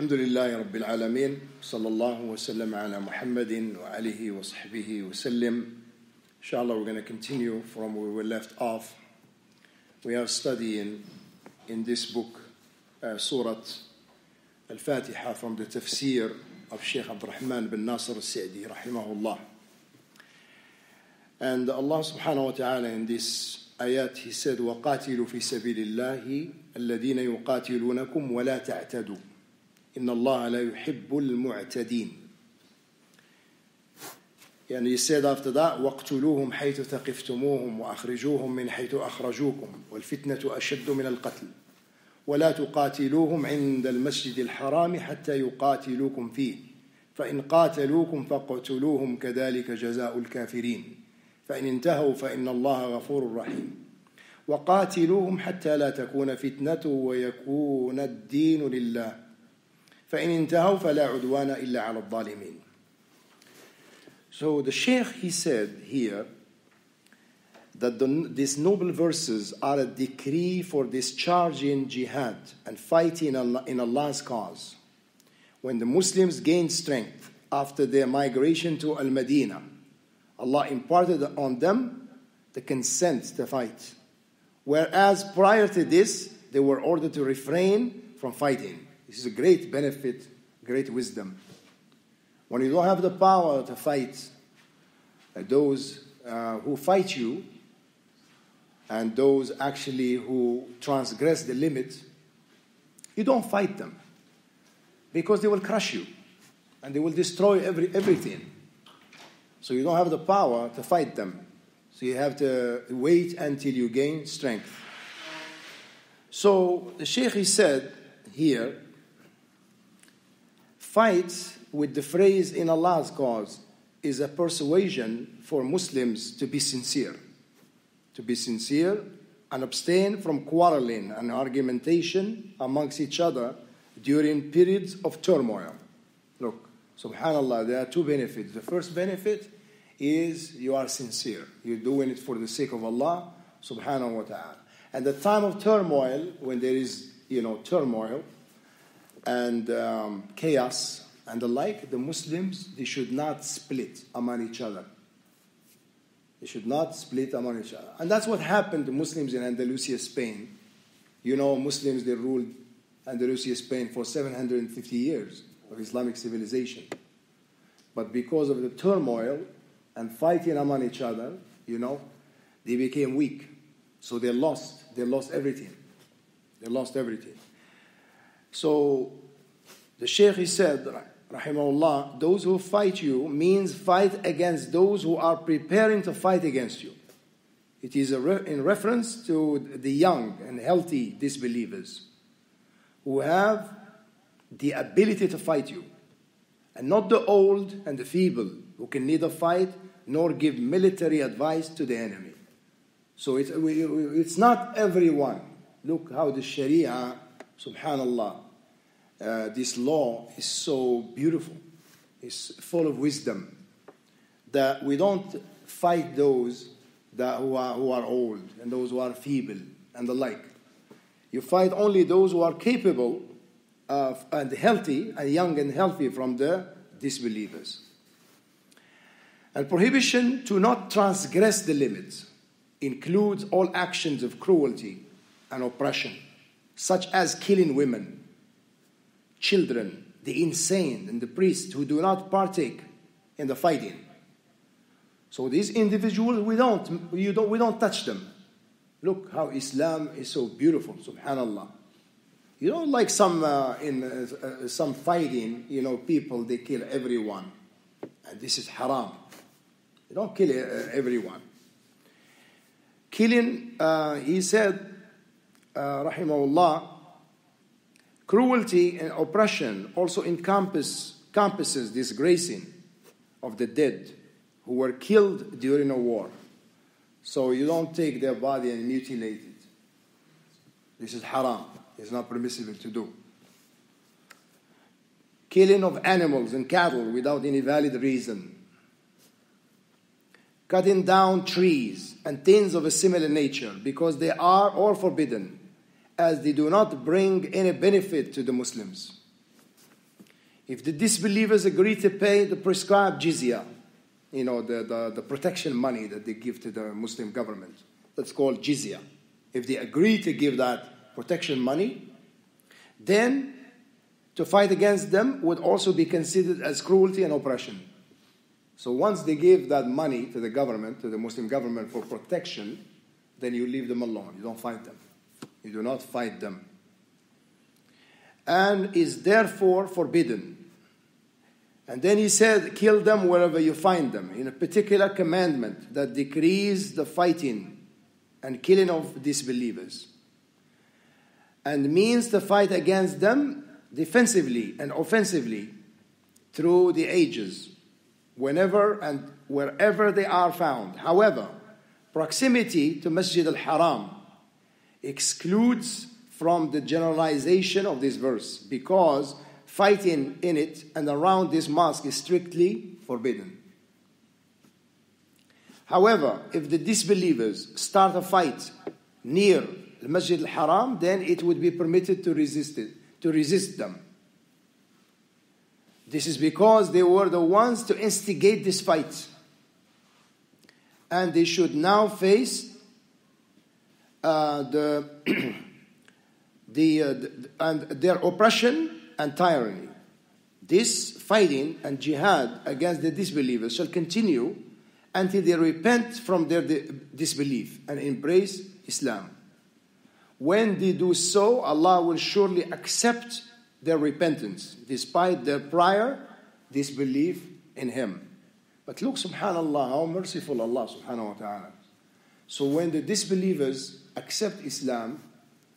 الحمد لله رب العالمين صلى الله وسلم على محمد وعليه وصحبه وسلم Inshallah we're going to continue from where we left off we are studying in this book uh, Surah Al-Fatiha from the tafsir of Sheikh Abdul Rahman bin Nasir al-Sa'di rahimahullah and Allah wa ta'ala in this ayat he said وَقَاتِلُوا فِي سَبِيلِ اللَّهِ الَّذِينَ يُقَاتِلُونَكُمْ وَلَا تَعْتَدُوا إن الله لا يحب المعتدين. يعني said after that واقتلوهم حيث ثقفتموهم وأخرجوهم من حيث أخرجوكم والفتنة أشد من القتل. ولا تقاتلوهم عند المسجد الحرام حتى يقاتلوكم فيه. فإن قاتلوكم فاقتلوهم كذلك جزاء الكافرين. فإن انتهوا فإن الله غفور رحيم. وقاتلوهم حتى لا تكون فتنة ويكون الدين لله. فإن انتهوا فلا عدوان إلا على الظالمين So the Sheikh he said here that the, these noble verses are a decree for discharging jihad and fighting in Allah's cause. When the Muslims gained strength after their migration to Al Madinah, Allah imparted on them the consent to fight. Whereas prior to this, they were ordered to refrain from fighting. This is a great benefit, great wisdom. When you don't have the power to fight uh, those uh, who fight you and those actually who transgress the limit, you don't fight them because they will crush you and they will destroy every, everything. So you don't have the power to fight them. So you have to wait until you gain strength. So the Sheikh he said here, fight with the phrase in Allah's cause is a persuasion for Muslims to be sincere. To be sincere and abstain from quarreling and argumentation amongst each other during periods of turmoil. Look, subhanAllah, there are two benefits. The first benefit is you are sincere. You're doing it for the sake of Allah subhanahu wa ta'ala. And the time of turmoil, when there is, you know, turmoil and um, chaos and the like, the Muslims, they should not split among each other. They should not split among each other. And that's what happened to Muslims in Andalusia, Spain. You know, Muslims, they ruled Andalusia, Spain for 750 years of Islamic civilization. But because of the turmoil and fighting among each other, you know, they became weak. So they lost. They lost everything. They lost everything. So the Shaykh he said, rahimahullah, those who fight you means fight against those who are preparing to fight against you. It is re- in reference to the young and healthy disbelievers who have the ability to fight you, and not the old and the feeble who can neither fight nor give military advice to the enemy. So it's, it's not everyone. Look how the Sharia, subhanallah, uh, this law is so beautiful, it's full of wisdom, that we don't fight those that who are, who are old and those who are feeble and the like. You fight only those who are capable of, and healthy and young and healthy from the disbelievers. And prohibition to not transgress the limits includes all actions of cruelty and oppression, such as killing women, children, the insane, and the priests who do not partake in the fighting. So these individuals, we don't, we don't, we don't touch them. Look how Islam is so beautiful, subhanallah. You don't like some uh, in uh, uh, some fighting, you know, people they kill everyone, and this is haram. You don't kill uh, everyone. Killing, uh, he said, uh, rahimahullah, cruelty and oppression also encompass, encompasses disgracing of the dead who were killed during a war. So you don't take their body and mutilate it. This is haram. It's not permissible to do. Killing of animals and cattle without any valid reason. Cutting down trees and things of a similar nature because they are all forbidden as they do not bring any benefit to the Muslims. if the disbelievers agree to pay the prescribed jizya, you know, the, the, the protection money that they give to the Muslim government, that's called jizya. If they agree to give that protection money, then to fight against them would also be considered as cruelty and oppression. So once they give that money to the government, to the Muslim government for protection, then you leave them alone. You don't fight them. You do not fight them. And is therefore forbidden. And then he said, kill them wherever you find them, in a particular commandment that decrees the fighting and killing of disbelievers. And means to fight against them defensively and offensively through the ages whenever and wherever they are found. However, proximity to Masjid al Haram excludes from the generalization of this verse because fighting in it and around this mosque is strictly forbidden. However, if the disbelievers start a fight near the Masjid al Haram, then it would be permitted to resist it, to resist them. This is because they were the ones to instigate this fight. And they should now face the, the, uh, the, and their oppression and tyranny. This fighting and jihad against the disbelievers shall continue until they repent from their disbelief and embrace Islam. When they do so, Allah will surely accept their repentance despite their prior disbelief in Him. But look, subhanAllah, how merciful Allah subhanahu wa ta'ala. So when the disbelievers accept Islam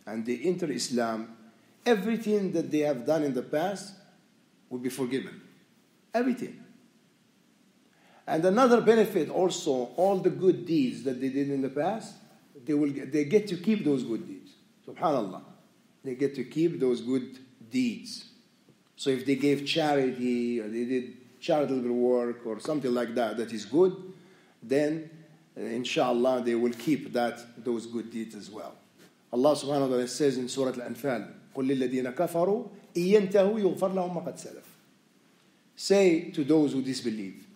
and they enter Islam, everything that they have done in the past will be forgiven. Everything. And another benefit also, all the good deeds that they did in the past, they, will get, they get to keep those good deeds. Subhanallah. They get to keep those good deeds. So if they gave charity or they did charitable work or something like that that is good, then inshallah they will keep that those good deeds as well. Allah subhanahu wa ta'ala says in Surah Al-Anfal, قُلْ لِلَّذِينَ كَفَرُوا إِيَّنْتَهُ يُغْفَرْ لَهُم مَا قَدْ سَلَفَ Say to those who disbelieve,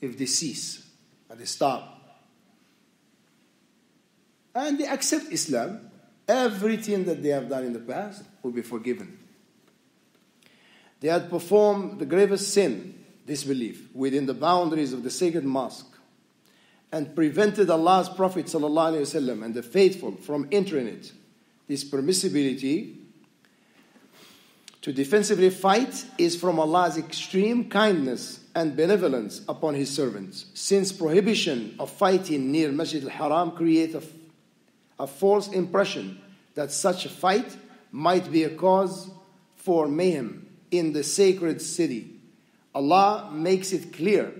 if they cease and they stop and they accept Islam, everything that they have done in the past will be forgiven. They had performed the gravest sin, disbelief, within the boundaries of the sacred mosque and prevented Allah's Prophet ﷺ and the faithful from entering it. This permissibility to defensively fight is from Allah's extreme kindness and benevolence upon His servants, since prohibition of fighting near Masjid al-Haram creates a, a false impression that such a fight might be a cause for mayhem in the sacred city. Allah makes it clear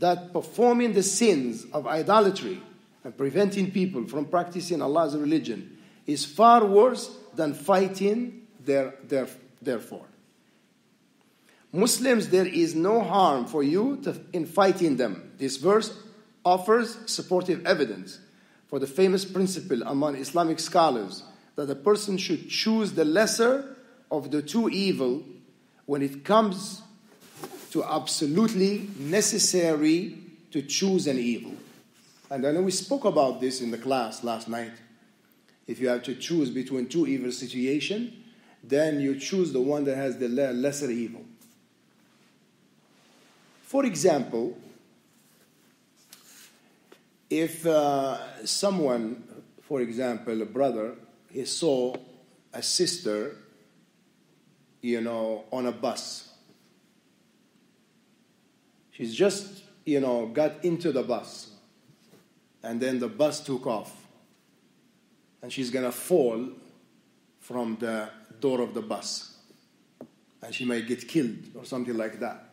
that performing the sins of idolatry and preventing people from practicing Allah's religion is far worse than fighting there, there, therefore. Muslims, there is no harm for you to, in fighting them. This verse offers supportive evidence for the famous principle among Islamic scholars that a person should choose the lesser of the two evil when it comes to absolutely necessary to choose an evil. And I know we spoke about this in the class last night. If you have to choose between two evil situations, then you choose the one that has the lesser evil. For example, if uh, someone, for example, a brother, he saw a sister you know, on a bus. She's just, you know, got into the bus. And then the bus took off. And she's going to fall from the door of the bus. And she might get killed or something like that.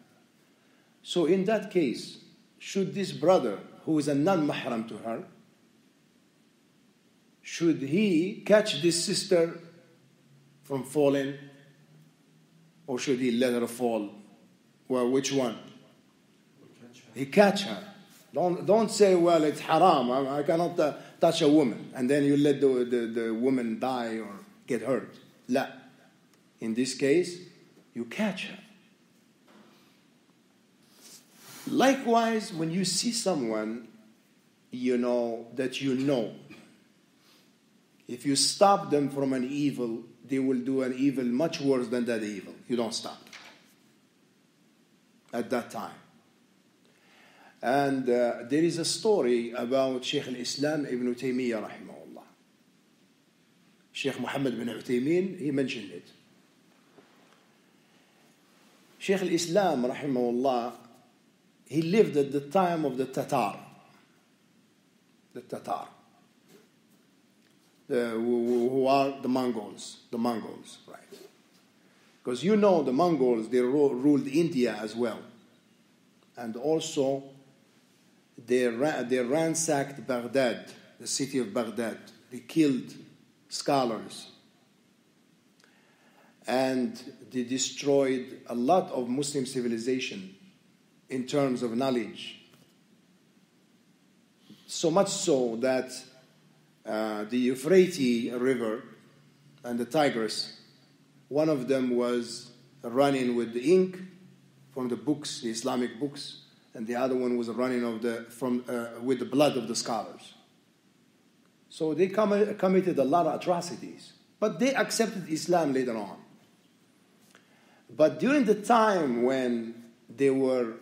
So, in that case, should this brother, who is a non mahram to her, should he catch this sister from falling or should he let her fall? Well, which one? He catch her. Don't, don't say, well, it's haram. I, I cannot uh, touch a woman. And then you let the, the, the woman die or get hurt. La. In this case, you catch her. Likewise, when you see someone, you know, that you know, if you stop them from an evil, they will do an evil much worse than that evil. You don't stop at that time. And uh, there is a story about Sheikh al-Islam Ibn Taymiyyah rahimahullah. Sheikh Muhammad bin Uthaymeen, he mentioned it. Sheikh al-Islam rahimahullah, he lived at the time of the Tatar. The Tatar. The, who, who are the Mongols. The Mongols, right. Because you know the Mongols, they ruled India as well. And also they, they ransacked Baghdad, the city of Baghdad. They killed scholars. And they destroyed a lot of Muslim civilization in terms of knowledge. So much so that uh, the Euphrates River and the Tigris, one of them was running with the ink from the books, the Islamic books, and the other one was running of the, from, uh, with the blood of the scholars. So they com- committed a lot of atrocities. But they accepted Islam later on. But during the time when they were,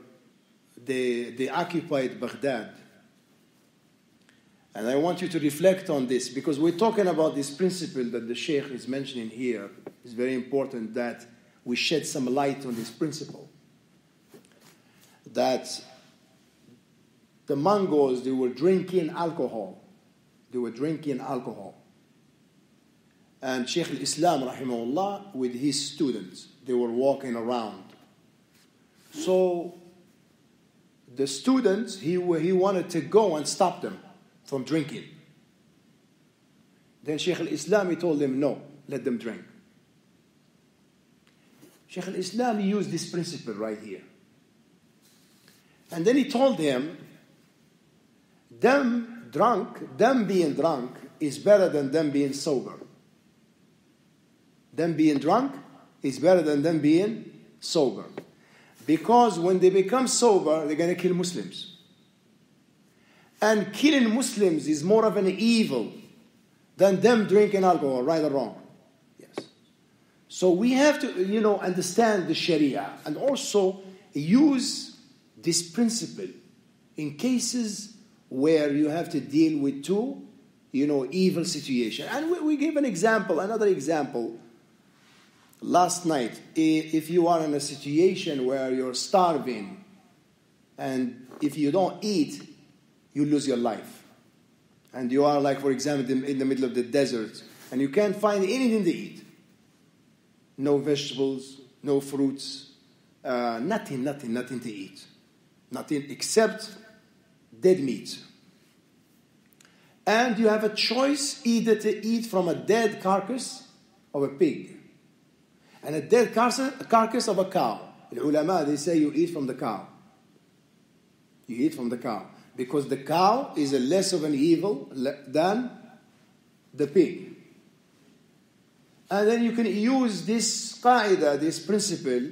they, they occupied Baghdad, and I want you to reflect on this because we're talking about this principle that the Sheikh is mentioning here. It's very important that we shed some light on this principle that the Mongols, they were drinking alcohol. They were drinking alcohol. And Sheikh al-Islam, rahimahullah, with his students, they were walking around. So the students, he, he wanted to go and stop them from drinking. Then Sheikh al-Islam, he told them, no, let them drink. Sheikh al-Islam used this principle right here. And then he told him, them drunk, them being drunk is better than them being sober. Them being drunk is better than them being sober. Because when they become sober, they're going to kill Muslims. And killing Muslims is more of an evil than them drinking alcohol, right or wrong. Yes. So we have to, you know, understand the Sharia and also use this principle in cases where you have to deal with two, you know, evil situation. And we, we give an example, another example. Last night, if you are in a situation where you're starving, and if you don't eat, you lose your life. And you are, like, for example, in the middle of the desert, and you can't find anything to eat. No vegetables, no fruits, uh, nothing, nothing, nothing to eat nothing except dead meat. And you have a choice either to eat from a dead carcass of a pig and a dead carcass of a cow. The ulama, they say you eat from the cow. You eat from the cow. Because the cow is a less of an evil than the pig. And then you can use this qaida, this principle,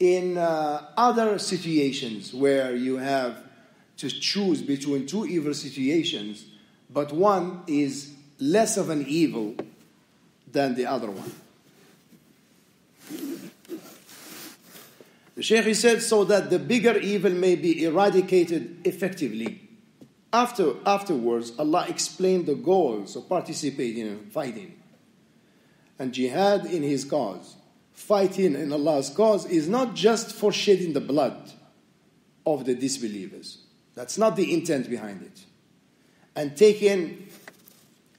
in uh, other situations where you have to choose between two evil situations, but one is less of an evil than the other one. The Shaykh said so that the bigger evil may be eradicated effectively. After, afterwards, Allah explained the goals of participating in fighting and jihad in His cause fighting in Allah's cause is not just for shedding the blood of the disbelievers. That's not the intent behind it. And taking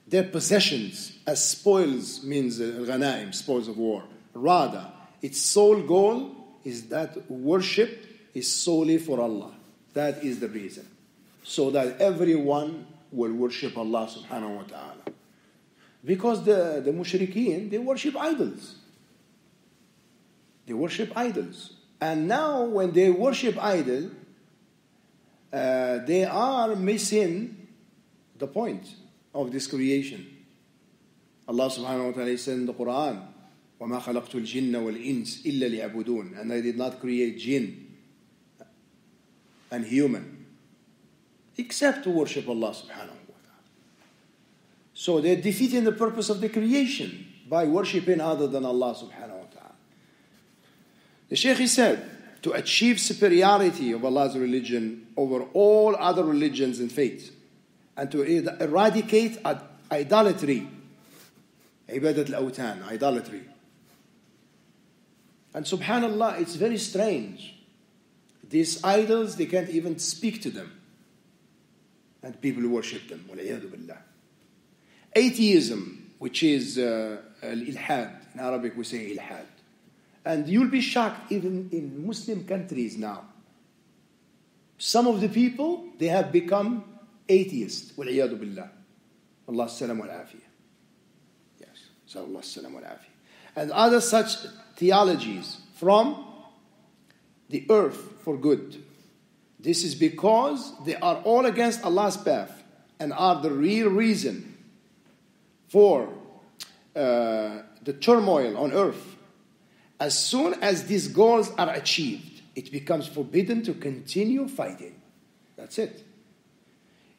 their possessions as spoils means uh, ghanaim, spoils of war. Rather, its sole goal is that worship is solely for Allah. That is the reason. So that everyone will worship Allah subhanahu wa ta'ala. Because the, the mushrikeen, they worship idols. They worship idols. And now, when they worship idol, uh, they are missing the point of this creation. Allah subhanahu wa ta'ala said in the Quran, وَمَا خَلَقْتُ الْجِنَّ وَالْإِنسِ إِلَّا لِيَعْبُدُونَ And I did not create jinn and human, except to worship Allah subhanahu wa ta'ala. So they're defeating the purpose of the creation by worshipping other than Allah subhanahu wa ta'ala. The Shaykh said, to achieve superiority of Allah's religion over all other religions and faiths, and to eradicate idolatry, ibadat al-awtan, idolatry. And subhanallah, it's very strange. These idols, they can't even speak to them. And people worship them. Atheism, which is uh, al-ilhad. In Arabic we say ilhad. And you'll be shocked even in Muslim countries now. Some of the people, they have become atheists. وَالْعِيَاذُ بِاللَّهِ Allah salam wa Yes. So Allah salam wa And other such theologies from the earth for good. This is because they are all against Allah's path and are the real reason for uh, the turmoil on earth. as soon as these goals are achieved, it becomes forbidden to continue fighting. That's it.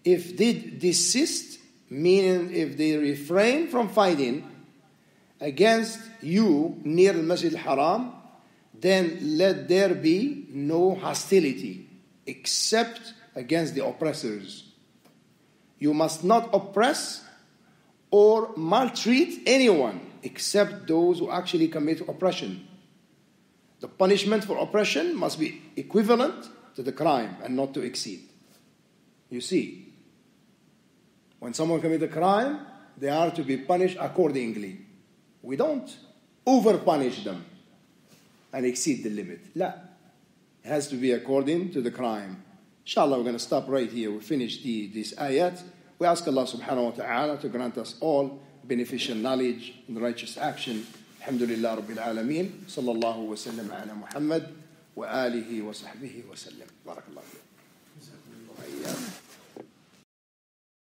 If they desist, meaning if they refrain from fighting against you near the Masjid al-Haram, then let there be no hostility except against the oppressors. You must not oppress or maltreat anyone except those who actually commit oppression. The punishment for oppression must be equivalent to the crime and not to exceed. You see, when someone commits a crime, they are to be punished accordingly. We don't over punish them and exceed the limit. La. It has to be according to the crime. Inshallah, we're going to stop right here. We finish the, this ayat. We ask Allah subhanahu wa ta'ala to grant us all beneficial knowledge and righteous action. الحمد لله رب العالمين صلى الله وسلم على محمد وآله وصحبه وسلم. بارك الله فيك.